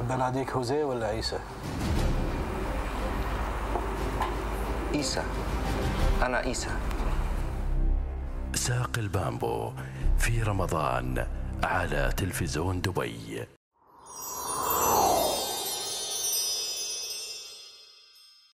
تحب اناديك هوزيه ولا عيسى؟ عيسى. أنا عيسى. ساق البامبو في رمضان على تلفزيون دبي.